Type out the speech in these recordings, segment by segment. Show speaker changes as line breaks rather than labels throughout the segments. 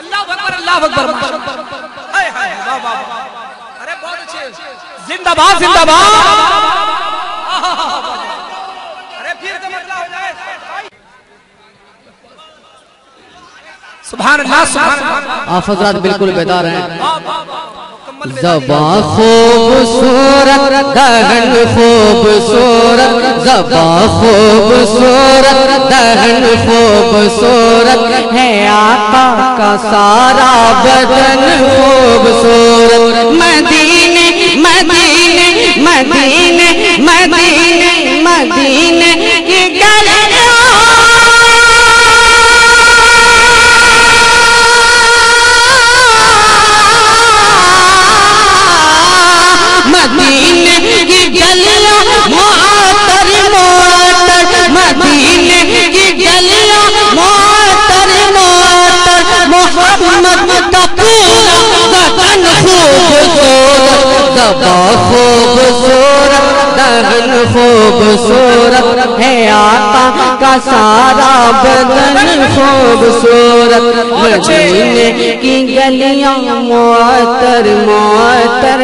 अल्लाह अकबर अल्लाह अकबर हाय हाय वाह वाह। अरे बहुत अच्छे। जिंदाबाद जिंदाबाद। अरे फिर तमन्ना हो जाए सुभान अल्लाह सुभान अल्लाह
आप हजरात बिल्कुल बेदार हैं। जबा खूबसूरत दहन खूबसूरत। जबा खूबसूरत दहन खूबसूरत है। सारा बदन खूबसूरत। मदीने मदीने मदीने मदीने। मोहम्मद का पूरा वतन खूबसूरत दबा खूबसूरत दहन खूबसूरत है आका का सारा बदन खूबसूरत। मदीने की गलियाँ मोहतर मोहतर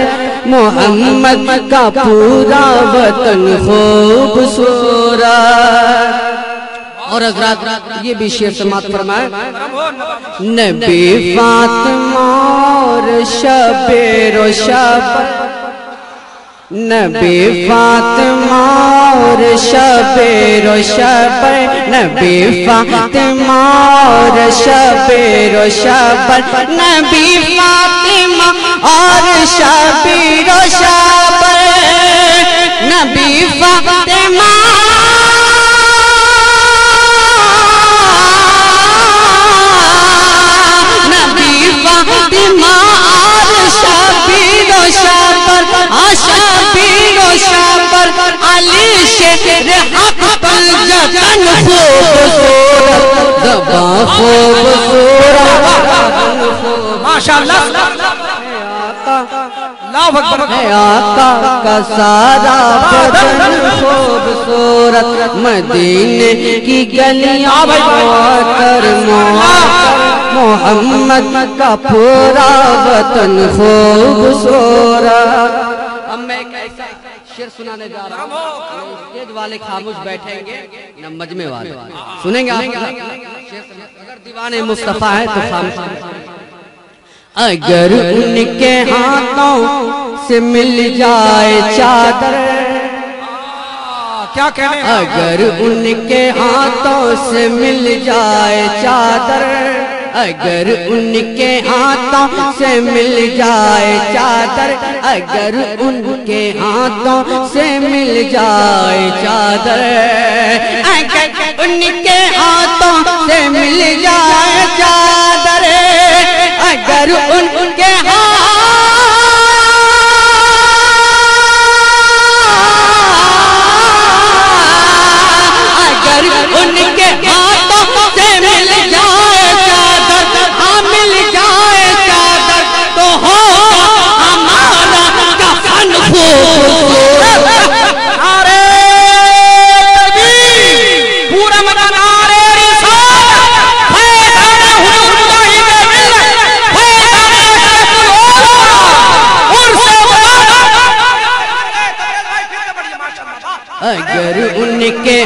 मोहम्मद का पूरा वतन और हजरात ये भी शेर समात फरमाए नबी फातिमा और शबेरो शब नबी फातिमा और शबेरो शब नबी फातिमा और शबेरो शब नबी फातिमा और शबीरो आका का सारा बदन खूबसूरत मदीने की गलियाँ मोहतर मोहम्मद का पूरा वतन खूबसूरत। अब मैं कैसा शेर सुनाने जा रहा हूँ। स्टेज वाले खामोश बैठेंगे। न मजमे वाले सुनेंगे अगर दीवाने मुस्तफ़ा है तो अगर उनके हाथों से मिल जाए चादर।
क्या कहने?
अगर उनके हाथों से मिल जाए चादर। अगर उनके हाथों से मिल जाए चादर। अगर उनके हाथों से मिल जाए चादर। अगर उनके हाथों मिल जाए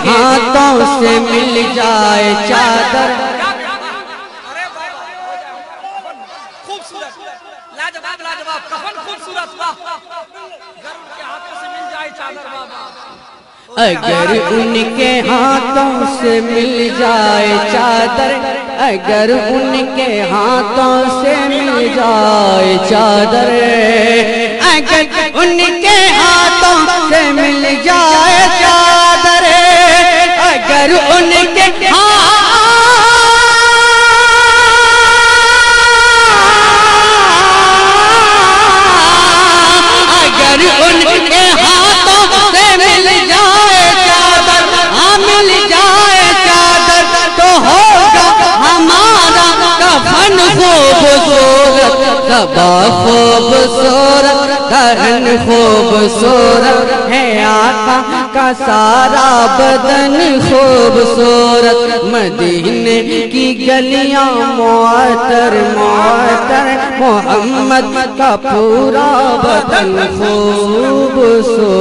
हाथों से मिल जाए चादर।
लाजवाब लाजवाब कफन खूबसूरत गरुड़ के हाथों से मिल जाए चादर
अगर उनके हाथों से मिल जाए चादर अगर उनके हाथों से मिल जाए चादर अगर उनके हाथों से मिल जाए चादर। दबा खूबसूरत धन खूबसूरत है आका का सारा बदन खूबसूरत। मदीने की गलियाँ मोतर मोतर मोहम्मद का पूरा बदन खूबसूरत।